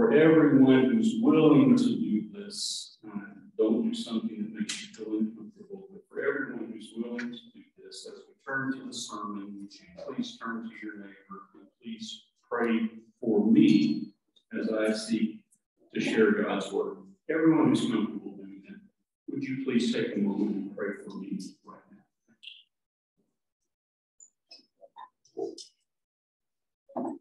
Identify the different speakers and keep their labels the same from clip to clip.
Speaker 1: for everyone who's willing to do this. Uh, don't do something that makes you feel uncomfortable, but for everyone who's willing to do this, as we turn to the sermon, please turn to your neighbor and please pray for me as I seek to share God's word. Everyone who's comfortable doing that, would you please take a moment and pray for me right now?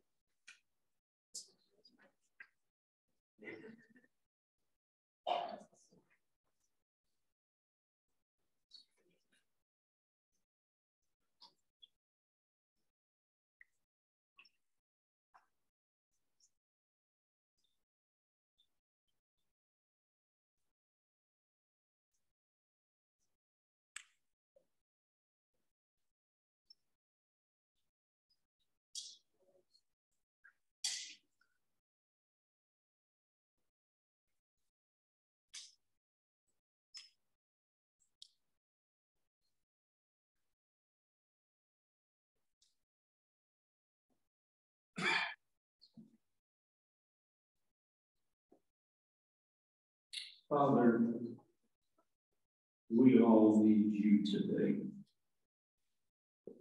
Speaker 1: Father, we all need you today.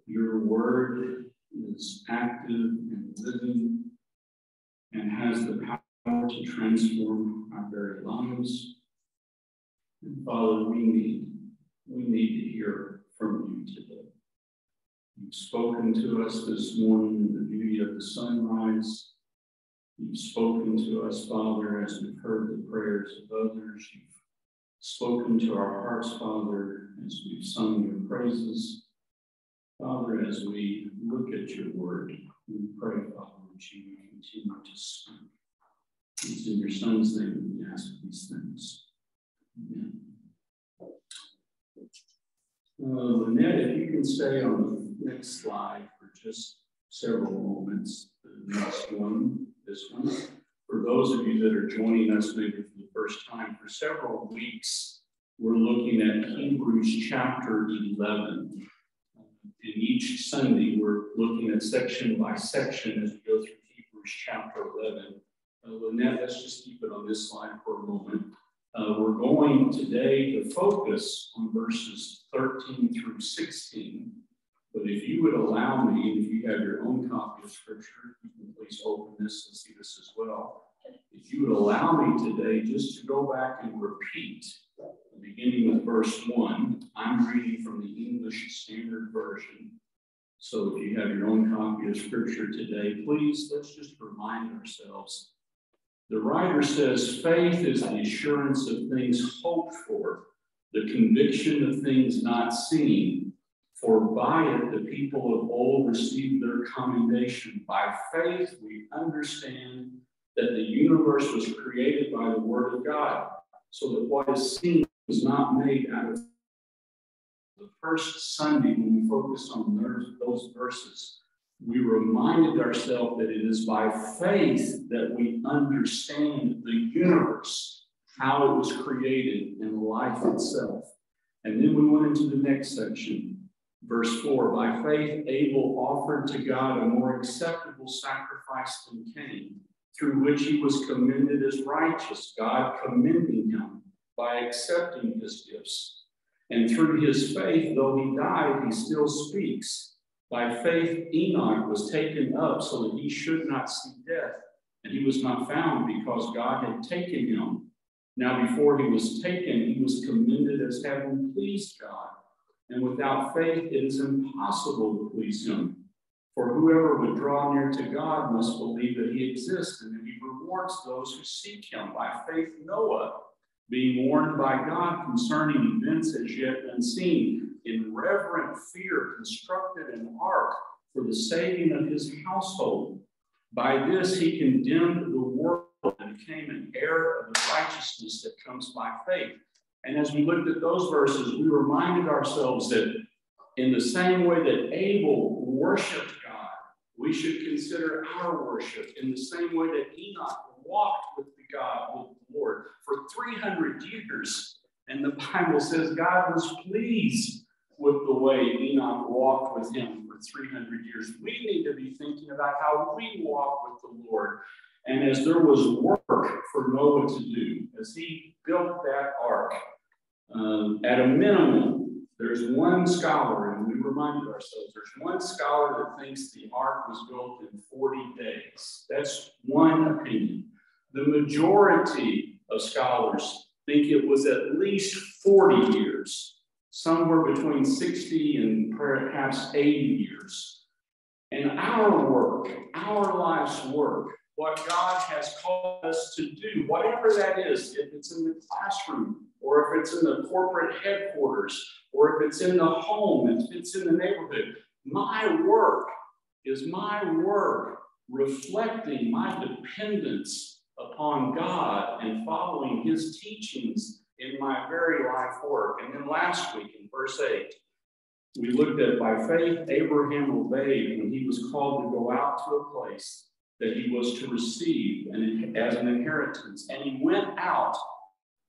Speaker 1: Your word is active and living and has the power to transform our very lives. And Father, we need, we need to hear from you today. You've spoken to us this morning in the beauty of the sunrise You've spoken to us, Father, as we've heard the prayers of others. You've spoken to our hearts, Father, as we've sung your praises. Father, as we look at your word, we pray, Father, that you continue to speak. It's in your Son's name we ask these things. Amen. Uh, Lynette, if you can stay on the next slide for just several moments. The next one this one. For those of you that are joining us maybe for the first time, for several weeks, we're looking at Hebrews chapter 11. And each Sunday, we're looking at section by section as we go through Hebrews chapter 11. Uh, Lynette, let's just keep it on this slide for a moment. Uh, we're going today to focus on verses 13 through 16 but if you would allow me, if you have your own copy of Scripture, you can please open this and see this as well. If you would allow me today just to go back and repeat, the beginning with verse 1, I'm reading from the English Standard Version. So if you have your own copy of Scripture today, please let's just remind ourselves. The writer says, faith is the assurance of things hoped for, the conviction of things not seen for by it the people of old received their commendation. By faith we understand that the universe was created by the word of God, so that what is seen was not made out of the first Sunday when we focused on those verses. We reminded ourselves that it is by faith that we understand the universe, how it was created, and life itself. And then we went into the next section Verse 4 By faith, Abel offered to God a more acceptable sacrifice than Cain, through which he was commended as righteous, God commending him by accepting his gifts. And through his faith, though he died, he still speaks. By faith, Enoch was taken up so that he should not see death, and he was not found because God had taken him. Now, before he was taken, he was commended as having pleased God. And without faith, it is impossible to please him. For whoever would draw near to God must believe that he exists and that he rewards those who seek him. By faith, Noah, being warned by God concerning events as yet unseen, in reverent fear constructed an ark for the saving of his household. By this he condemned the world and became an heir of the righteousness that comes by faith. And as we looked at those verses, we reminded ourselves that in the same way that Abel worshiped God, we should consider our worship in the same way that Enoch walked with the God, with the Lord, for 300 years. And the Bible says God was pleased with the way Enoch walked with him for 300 years. We need to be thinking about how we walk with the Lord And as there was work for Noah to do, as he built that ark, um, at a minimum, there's one scholar, and we reminded ourselves, there's one scholar that thinks the ark was built in 40 days. That's one opinion. The majority of scholars think it was at least 40 years, somewhere between 60 and perhaps 80 years. And our work, our life's work, what God has called us to do, whatever that is, if it's in the classroom, or if it's in the corporate headquarters, or if it's in the home, if it's in the neighborhood, my work is my work reflecting my dependence upon God and following his teachings in my very life work. And then last week in verse 8, we looked at by faith, Abraham obeyed when he was called to go out to a place that he was to receive as an inheritance. And he went out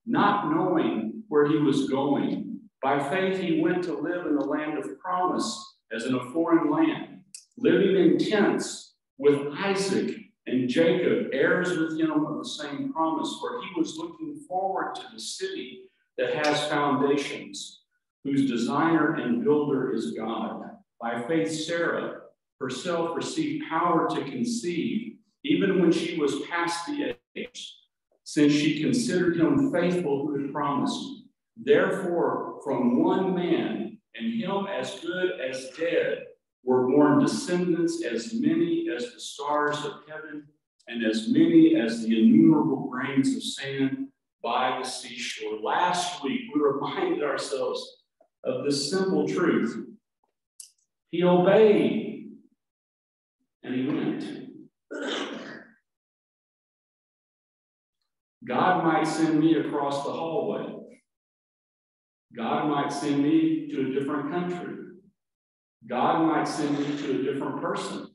Speaker 1: not knowing where he was going. By faith, he went to live in the land of promise as in a foreign land, living in tents with Isaac and Jacob, heirs with him of the same promise, for he was looking forward to the city that has foundations, whose designer and builder is God. By faith, Sarah herself received power to conceive, even when she was past the age, since she considered him faithful who had promised. Therefore, from one man, and him as good as dead, were born descendants as many as the stars of heaven and as many as the innumerable grains of sand by the seashore. Last week, we reminded ourselves of this simple truth. He obeyed and he went. God might send me across the hallway. God might send me to a different country. God might send me to a different person.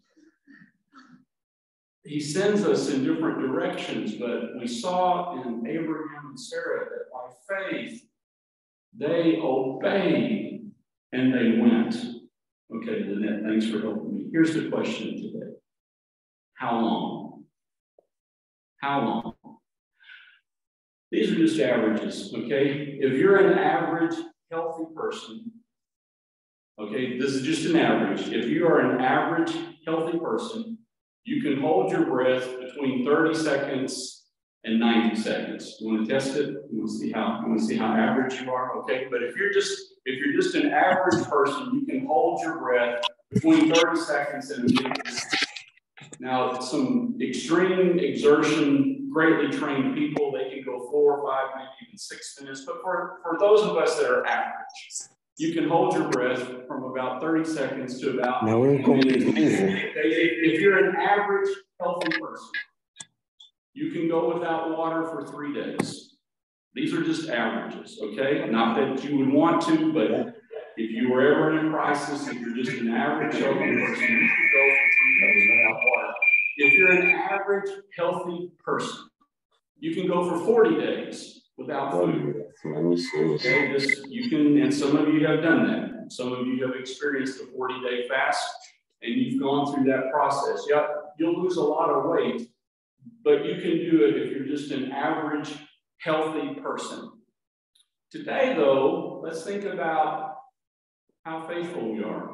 Speaker 1: He sends us in different directions, but we saw in Abraham and Sarah that by faith they obeyed and they went. Okay, Lynette, thanks for helping. Here's the question today How long? How long? These are just averages, okay? If you're an average healthy person, Okay, this is just an average. If you are an average healthy person, you can hold your breath between 30 seconds and 90 seconds. You want to test it? You want to see how you want to see how average you are? Okay, but if you're just if you're just an average person, you can hold your breath between 30 seconds and a minute. Now, some extreme exertion, greatly trained people, they can go four or five, maybe even six minutes. But for, for those of us that are average, you can hold your breath from about 30 seconds to about.
Speaker 2: Now we're going to
Speaker 1: If you're an average healthy person, you can go without water for three days. These are just averages, okay? Not that you would want to, but if you were ever in a crisis, if you're just an average healthy person, you can go for three days without water. If you're an average healthy person, you can go for 40 days without food. Okay, this, you can, and some of you have done that. Some of you have experienced a 40 day fast and you've gone through that process. Yeah, you'll lose a lot of weight, but you can do it if you're just an average, healthy person. Today, though, let's think about how faithful we are.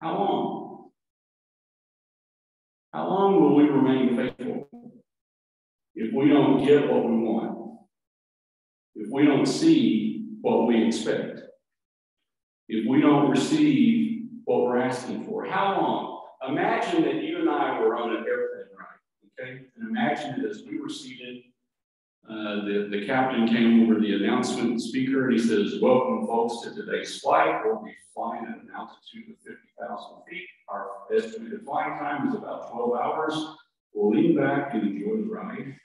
Speaker 1: How long? How long will we remain faithful? if we don't get what we want, if we don't see what we expect, if we don't receive what we're asking for, how long? Imagine that you and I were on an airplane ride, okay? And imagine that as we were seated, uh, the, the captain came over the announcement speaker and he says, Welcome, folks, to today's flight. We'll be flying at an altitude of 50,000 feet. Our estimated flying time is about 12 hours. We'll lean back and enjoy the ride.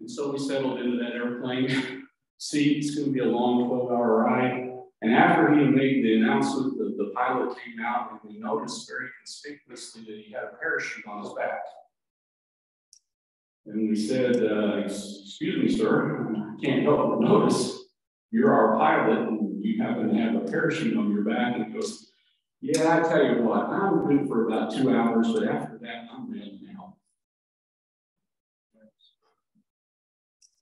Speaker 1: And so we settled into that airplane seat. It's going to be a long 12 hour ride. And after he made the announcement, the, the pilot came out and we noticed very conspicuously that he had a parachute on his back. And we said, uh, excuse me, sir, I can't help but notice you're our pilot and you happen to have a parachute on your back. And he goes, yeah, I tell you what, I'm good for about two hours, but after that, I'm dead now.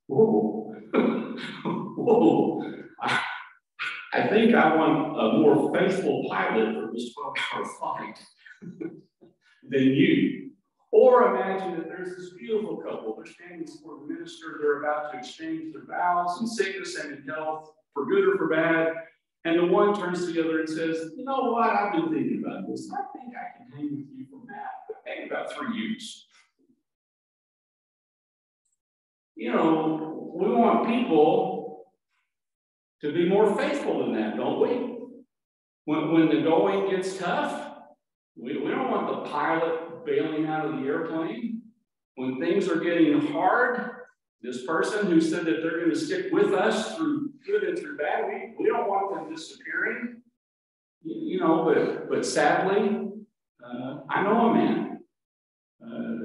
Speaker 1: Whoa, whoa. I, I think I want a more faithful pilot for this 12 hour flight than you. Or imagine that there's this beautiful couple, they're standing before the minister, they're about to exchange their vows in sickness and in health, for good or for bad. And the one turns to the other and says, You know what? I've been thinking about this. I think I can hang with you for that, maybe about three years. You know, we want people to be more faithful than that, don't we? When, when the going gets tough, we, we don't want the pilot bailing out of the airplane. When things are getting hard, this person who said that they're going to stick with us through good and through bad, we, we don't want them disappearing. You, you know, but, but sadly, uh, I know a man. Uh,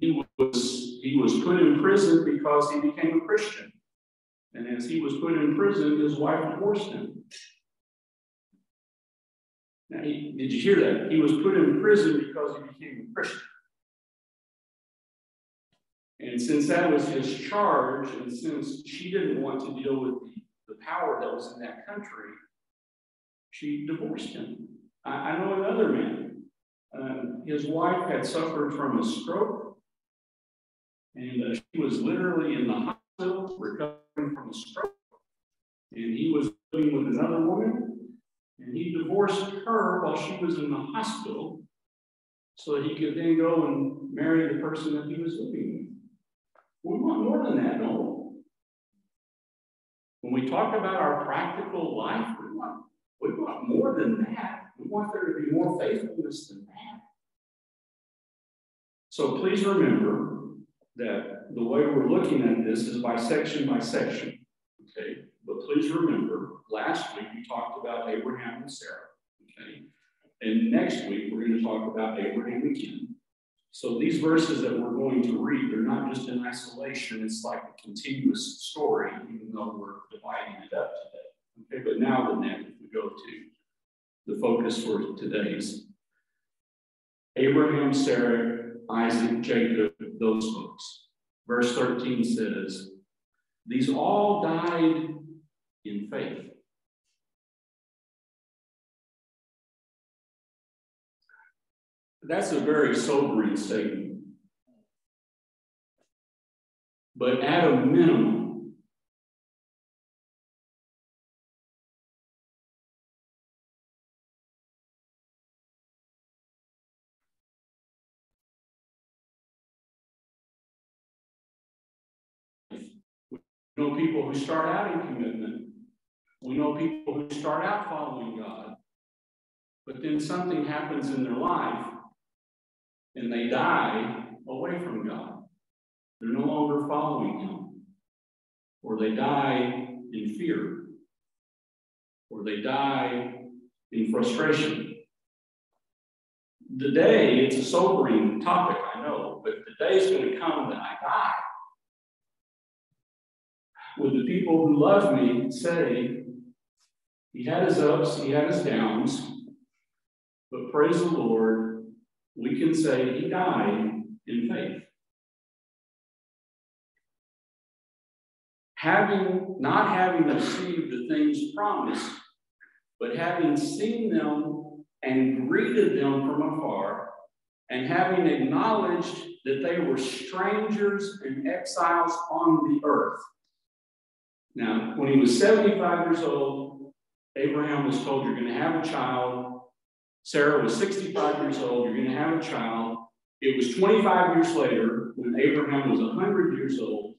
Speaker 1: he was he was put in prison because he became a Christian. And as he was put in prison, his wife divorced him. Now, he, did you hear that? He was put in prison because he became a Christian. And since that was his charge, and since she didn't want to deal with the, the power that was in that country, she divorced him. I, I know another man. Uh, his wife had suffered from a stroke, and uh, she was literally in the hospital recovering from a stroke. And he was living with another woman, and he divorced her while she was in the hospital so that he could then go and marry the person that he was living with. We want more than that, no. When we talk about our practical life, we want, we want more than that. We want there to be more faithfulness than that. So please remember that the way we're looking at this is by section by section. Please remember, last week we talked about Abraham and Sarah. Okay, and next week we're going to talk about Abraham again. So these verses that we're going to read, they're not just in isolation. It's like a continuous story, even though we're dividing it up today. Okay, but now the next, we go to the focus for today's Abraham, Sarah, Isaac, Jacob, those folks. Verse 13 says, These all died in faith. That's a very sobering statement. But at a minimum, we know people who start out in commitment. We know people who start out following God. But then something happens in their life and they die away from God. They're no longer following Him. Or they die in fear. Or they die in frustration. Today, it's a sobering topic, I know, but the day is going to come that I die. Would the people who love me say, He had his ups, he had his downs, but praise the Lord, we can say he died in faith. Having not having received the things promised, but having seen them and greeted them from afar, and having acknowledged that they were strangers and exiles on the earth. Now, when he was 75 years old, Abraham was told, You're going to have a child, Sarah was 65 years old. You're going to have a child. It was 25 years later when Abraham was 100 years old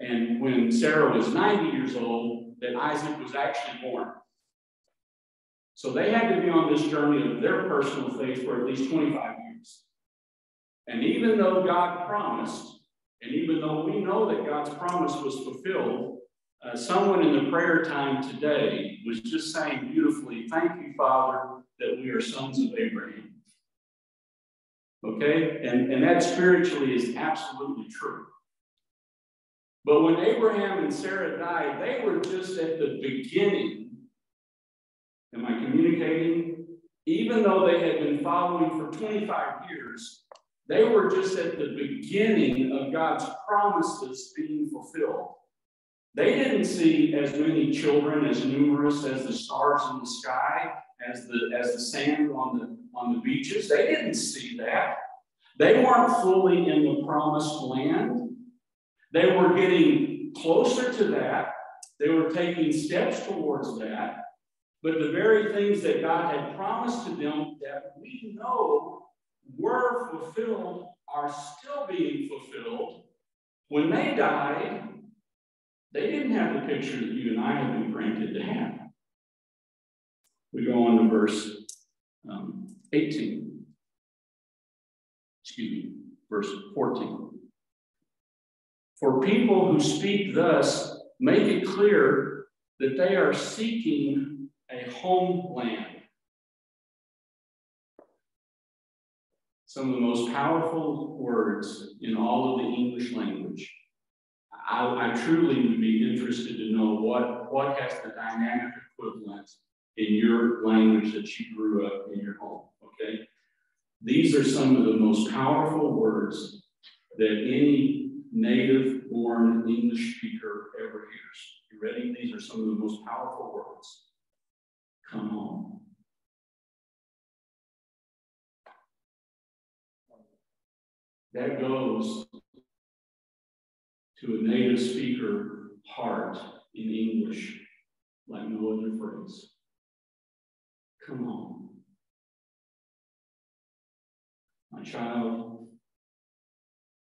Speaker 1: and when Sarah was 90 years old that Isaac was actually born. So they had to be on this journey of their personal faith for at least 25 years. And even though God promised, and even though we know that God's promise was fulfilled, uh, someone in the prayer time today was just saying beautifully, Thank you, Father, that we are sons of Abraham. Okay? And, and that spiritually is absolutely true. But when Abraham and Sarah died, they were just at the beginning. Am I communicating? Even though they had been following for 25 years, They were just at the beginning of God's promises being fulfilled. They didn't see as many children as numerous as the stars in the sky, as the as the sand on the on the beaches. They didn't see that. They weren't fully in the promised land. They were getting closer to that. They were taking steps towards that. But the very things that God had promised to them that we know were fulfilled are still being fulfilled. When they died, they didn't have the picture that you and I have been granted to have. We go on to verse um, 18. Excuse me, verse 14. For people who speak thus make it clear that they are seeking a homeland. Some of the most powerful words in all of the English language. I, I truly would be interested to know what, what has the dynamic equivalent in your language that you grew up in your home, okay? These are some of the most powerful words that any native born English speaker ever hears. You ready? These are some of the most powerful words. Come home. That goes to a native speaker heart in English like no other phrase. Come on. My child,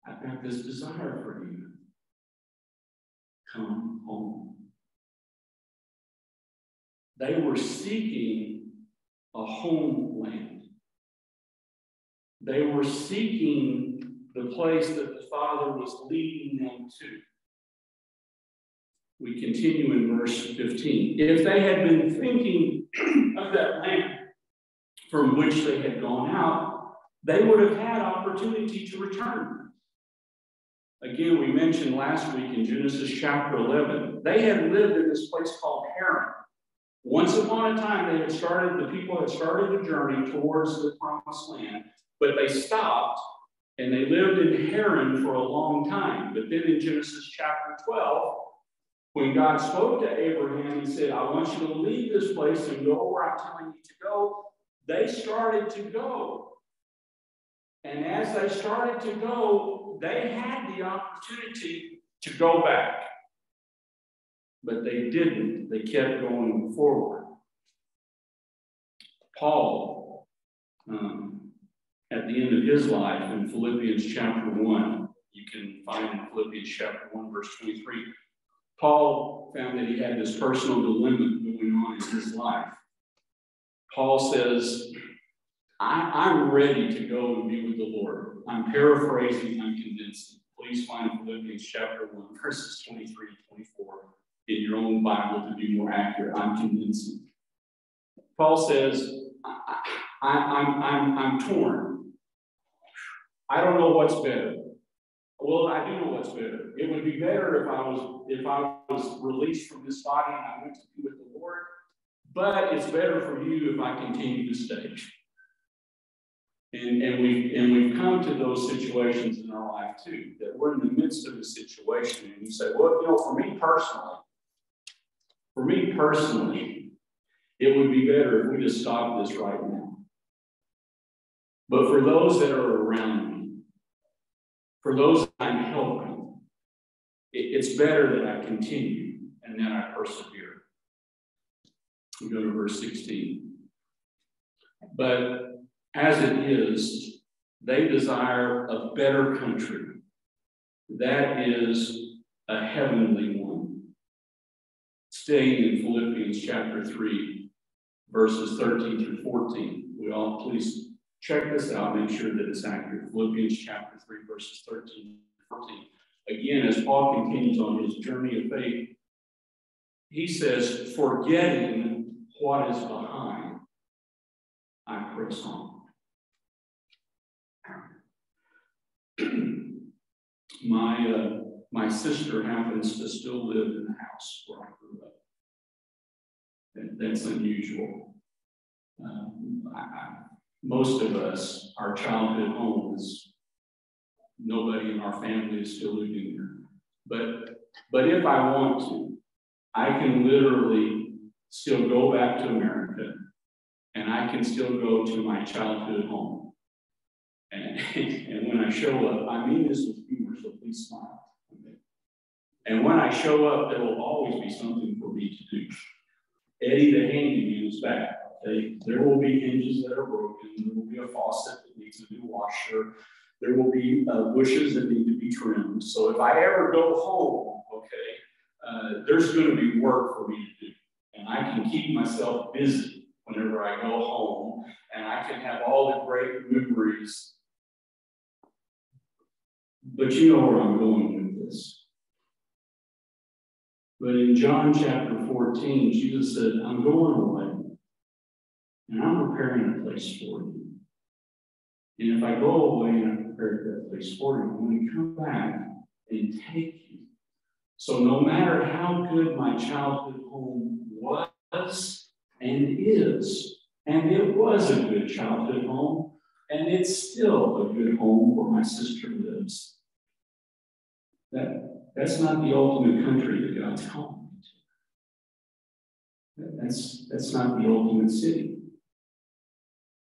Speaker 1: I've got this desire for you. Come home. They were seeking a homeland. They were seeking the place that the Father was leading them to. We continue in verse 15. If they had been thinking of that land from which they had gone out, they would have had opportunity to return. Again, we mentioned last week in Genesis chapter 11, they had lived in this place called Haran. Once upon a time, they had started, the people had started a journey towards the promised land, but they stopped and they lived in Haran for a long time. But then in Genesis chapter 12, when God spoke to Abraham, and said, I want you to leave this place and go where I'm telling you to go. They started to go. And as they started to go, they had the opportunity to go back. But they didn't. They kept going forward. Paul, um, at the end of his life in Philippians chapter 1, you can find in Philippians chapter 1, verse 23. Paul found that he had this personal dilemma going on in his life. Paul says, I, am ready to go and be with the Lord. I'm paraphrasing, I'm condensing. Please find Philippians chapter 1, verses 23 to 24 in your own Bible to be more accurate. I'm condensing. Paul says, I, I, I'm, I'm, I'm torn. I don't know what's better. Well, I do know what's better. It would be better if I was if I was released from this body and I went to be with the Lord. But it's better for you if I continue to stay. And, and we and we've come to those situations in our life too, that we're in the midst of a situation, and you say, well, you know, for me personally, for me personally, it would be better if we just stopped this right now. But for those that are around me, for those I'm helping, it's better that I continue and that I persevere. We go to verse 16. But as it is, they desire a better country. That is a heavenly one. Staying in Philippians chapter 3, verses 13 through 14. We all please Check this out, make sure that it's accurate. Philippians chapter 3, verses 13 14. Again, as Paul continues on his journey of faith, he says, forgetting what is behind, I press on. my uh, my sister happens to still live in the house where I grew up. That's unusual. Um, I, I, most of us, our childhood home is nobody in our family is still living there. But, but if I want to, I can literally still go back to America and I can still go to my childhood home. And, and when I show up, I mean this with humor, so please smile. And when I show up, there will always be something for me to do. Eddie the handyman is back. There will be hinges that are broken. There will be a faucet that needs a new washer. There will be uh, bushes that need to be trimmed. So if I ever go home, okay, uh, there's going to be work for me to do. And I can keep myself busy whenever I go home, and I can have all the great memories. But you know where I'm going with this. But in John chapter 14, Jesus said, I'm going away, and I'm preparing a place for you. And if I go away and I prepare that place for you, I'm going to come back and take you. So no matter how good my childhood home was and is, and it was a good childhood home, and it's still a good home where my sister lives. That, that's not the ultimate country that God's calling me to. That's, that's not the ultimate city.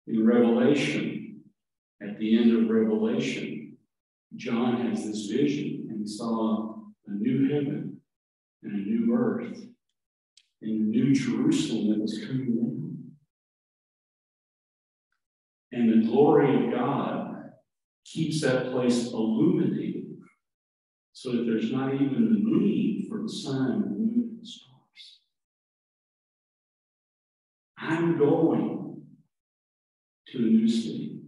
Speaker 1: In Revelation, at the end of Revelation, John has this vision and saw a new heaven and a new earth and a new Jerusalem that was coming down. And the glory of God keeps that place illuminated so that there's not even the need for the sun moon and stars. I'm going to a new city.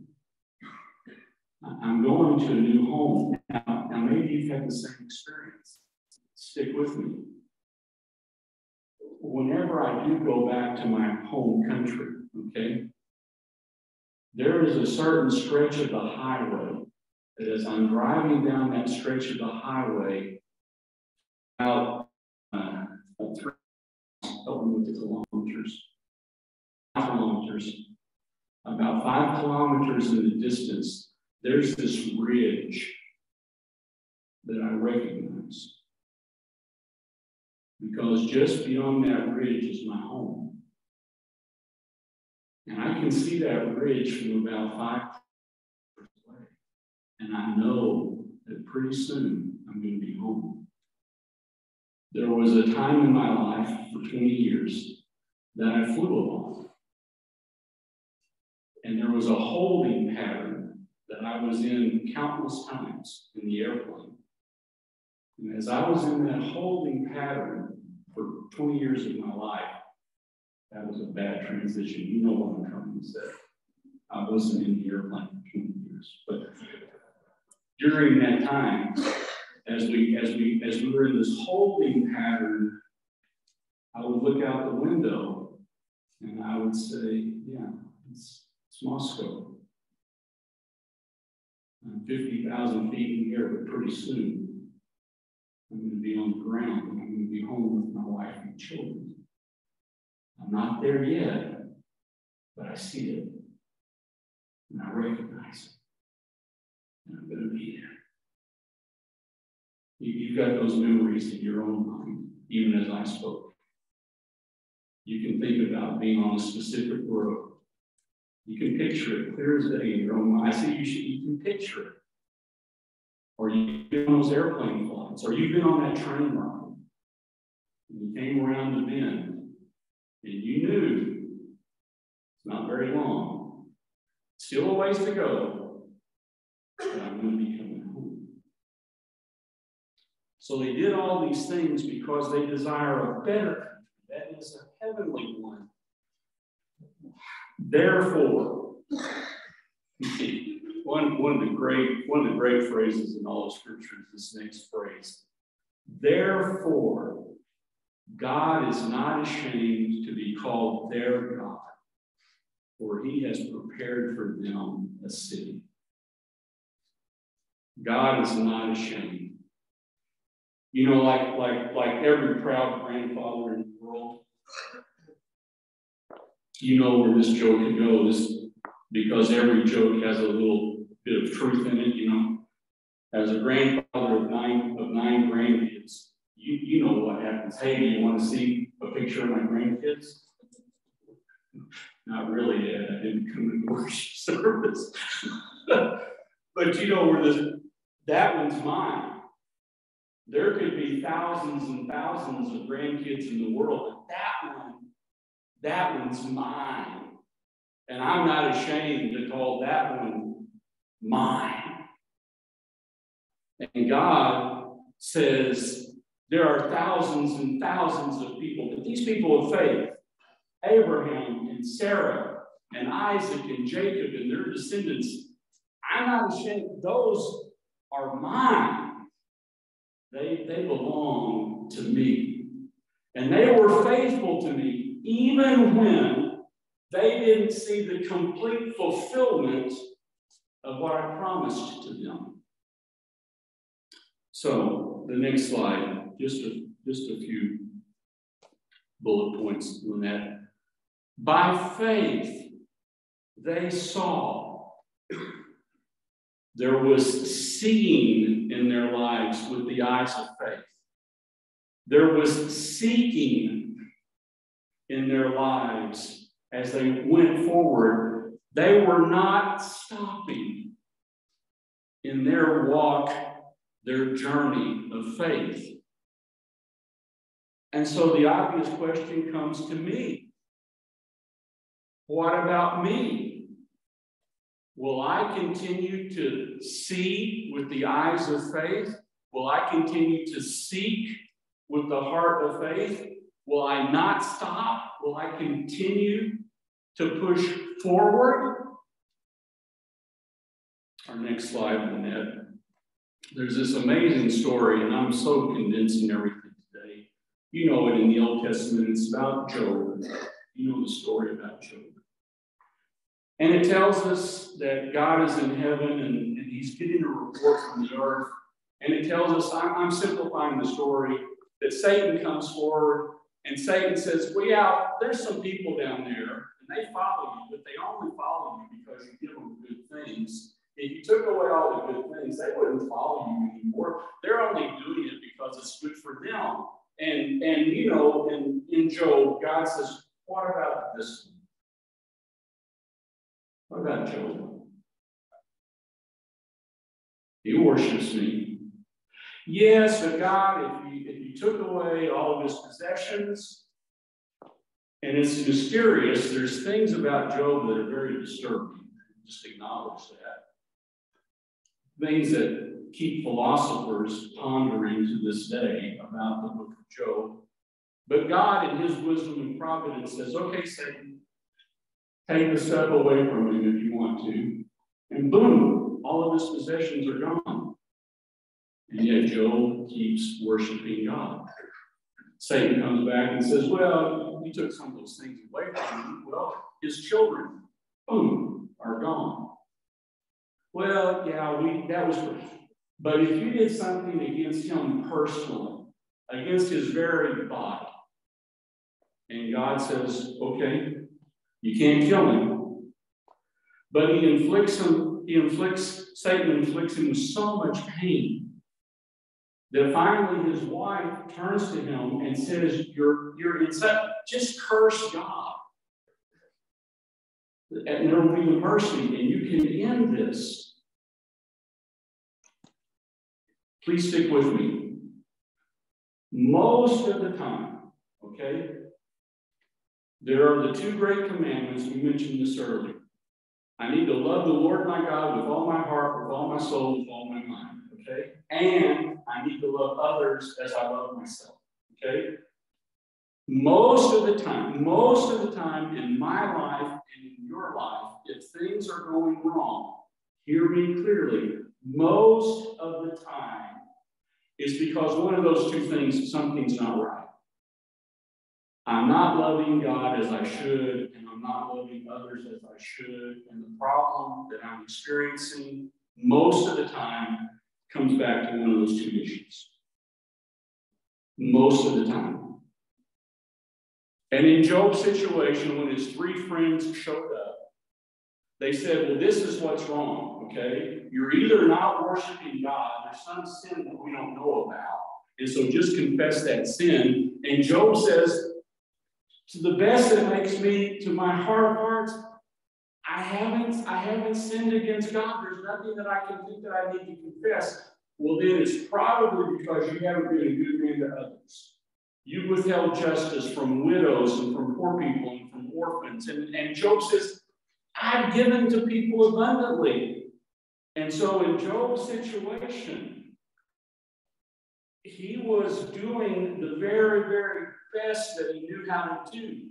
Speaker 1: I'm going to a new home. Now, now, maybe you've had the same experience. Stick with me. Whenever I do go back to my home country, okay, there is a certain stretch of the highway that as I'm driving down that stretch of the highway, about uh, three, help with the kilometers, kilometers, about five kilometers in the distance, there's this ridge that I recognize. Because just beyond that ridge is my home. And I can see that ridge from about five kilometers away. And I know that pretty soon I'm going to be home. There was a time in my life for 20 years that I flew along. And there was a holding pattern that I was in countless times in the airplane. And as I was in that holding pattern for 20 years of my life, that was a bad transition. You know what I'm trying to say. I wasn't in the airplane for 20 years, but during that time, as we as we as we were in this holding pattern, I would look out the window and I would say, yeah, it's, it's Moscow. I'm 50,000 feet in the air, but pretty soon I'm going to be on the ground and I'm going to be home with my wife and children. I'm not there yet, but I see it and I recognize it. And I'm going to be there. You, have got those memories in your own mind, even as I spoke. You can think about being on a specific road you can picture it clear as day in your own mind. I say you should, you can picture it. Or you've been on those airplane flights, or you've been on that train ride. And you came around the bend, and you knew it's not very long. Still a ways to go, but I'm going to be coming home. So they did all these things because they desire a better country. That is a heavenly one Therefore, one, one of the great one of the great phrases in all of Scripture is this next phrase. Therefore, God is not ashamed to be called their God, for he has prepared for them a city. God is not ashamed. You know, like like like every proud grandfather in the world, you know where this joke goes because every joke has a little bit of truth in it, you know. As a grandfather of nine of nine grandkids, you, you know what happens. Hey, do you want to see a picture of my grandkids? Not really, Ed. I didn't come to worship service. but you know where this that one's mine. There could be thousands and thousands of grandkids in the world, that one's mine. And I'm not ashamed to call that one mine. And God says there are thousands and thousands of people, but these people of faith, Abraham and Sarah and Isaac and Jacob and their descendants, I'm not ashamed. Those are mine. They, they belong to me. And they were faithful to me, even when they didn't see the complete fulfillment of what I promised to them. So the next slide, just a, just a few bullet points on that. By faith, they saw there was seeing in their lives with the eyes of faith. There was seeking in their lives as they went forward. They were not stopping in their walk, their journey of faith. And so the obvious question comes to me What about me? Will I continue to see with the eyes of faith? Will I continue to seek with the heart of faith? Will I not stop? Will I continue to push forward? Our next slide, Lynette. There's this amazing story, and I'm so condensing everything today. You know it in the Old Testament, it's about Job. You know the story about Job. And it tells us that God is in heaven and, and he's getting a report from the earth. And it tells us, I'm, I'm simplifying the story, that Satan comes forward and Satan says, We out, there's some people down there and they follow you, but they only follow you because you give them good things. If you took away all the good things, they wouldn't follow you anymore. They're only doing it because it's good for them. And and you know, in, in Job, God says, What about this one? What about Job? He worships me. Yes, but God, if you, if you took away all of his possessions, and it's mysterious, there's things about Job that are very disturbing. Just acknowledge that. Things that keep philosophers pondering to this day about the book of Job. But God, in his wisdom and providence, says, okay, Satan, Take the stuff away from him if you want to. And boom, all of his possessions are gone. And yet Job keeps worshiping God. Satan comes back and says, Well, you took some of those things away from him. Well, his children, boom, are gone. Well, yeah, we that was but if you did something against him personally, against his very body, and God says, okay, you can't kill him. But he inflicts him, he inflicts, Satan inflicts him with so much pain that finally his wife turns to him and says, You're you're insane. Just curse God. And there will be mercy, and you can end this. Please stick with me. Most of the time, okay, there are the two great commandments. We mentioned this earlier. I need to love the Lord my God with all my heart, with all my soul, with all my mind. Okay? And I need to love others as I love myself. Okay? Most of the time, most of the time in my life and in your life, if things are going wrong, hear me clearly, most of the time is because one of those two things, something's not right. I'm not loving God as I should, and I'm not loving others as I should. And the problem that I'm experiencing most of the time comes back to one of those two issues. Most of the time. And in Job's situation, when his three friends showed up, they said, well, this is what's wrong, okay? You're either not worshiping God, there's some sin that we don't know about. And so just confess that sin. And Job says, to the best that makes me, to my heart I haven't, I haven't sinned against God. There's nothing that I can think that I need to confess. Well, then it's probably because you haven't been a good man to others. You withheld justice from widows and from poor people and from orphans. And, and Job says, I've given to people abundantly. And so in Job's situation, he was doing the very, very best that he knew how to do.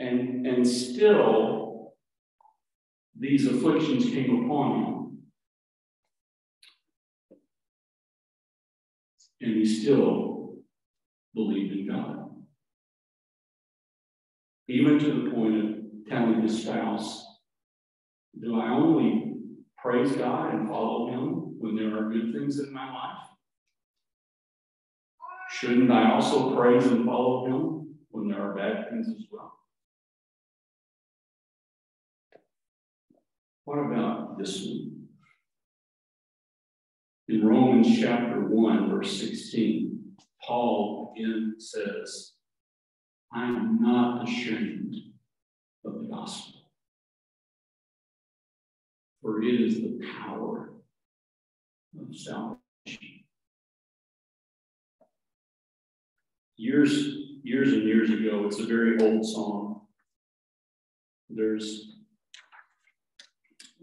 Speaker 1: And, and still, these afflictions came upon him. And he still believed in God. Even to the point of telling his spouse, Do I only praise God and follow him when there are good things in my life? Shouldn't I also praise and follow him when there are bad things as well? What about this one? In Romans chapter 1, verse 16, Paul again says, I am not ashamed of the gospel. For it is the power of salvation. Years, years and years ago, it's a very old song. There's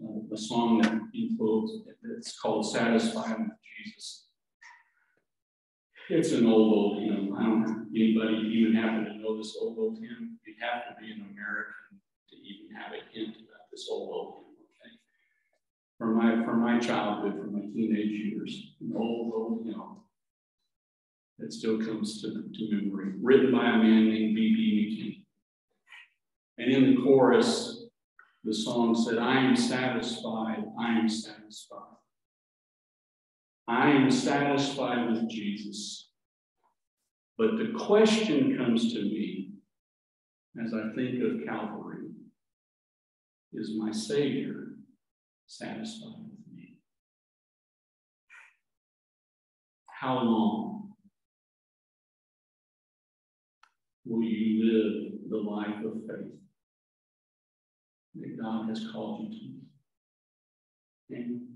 Speaker 1: uh, a song that quotes, it's called Satisfied with Jesus. It's an old, old hymn. I don't know anybody even happen to know this old, old hymn. You'd have to be an American to even have a hint about this old, old hymn, okay? From my, from my childhood, from my teenage years, an old, old hymn that still comes to, to memory, written by a man named B.B. McKinney. And in the chorus, the song said, I am satisfied, I am satisfied. I am satisfied with Jesus. But the question comes to me as I think of Calvary is my Savior satisfied with me? How long will you live the life of faith that God has called you to? Amen.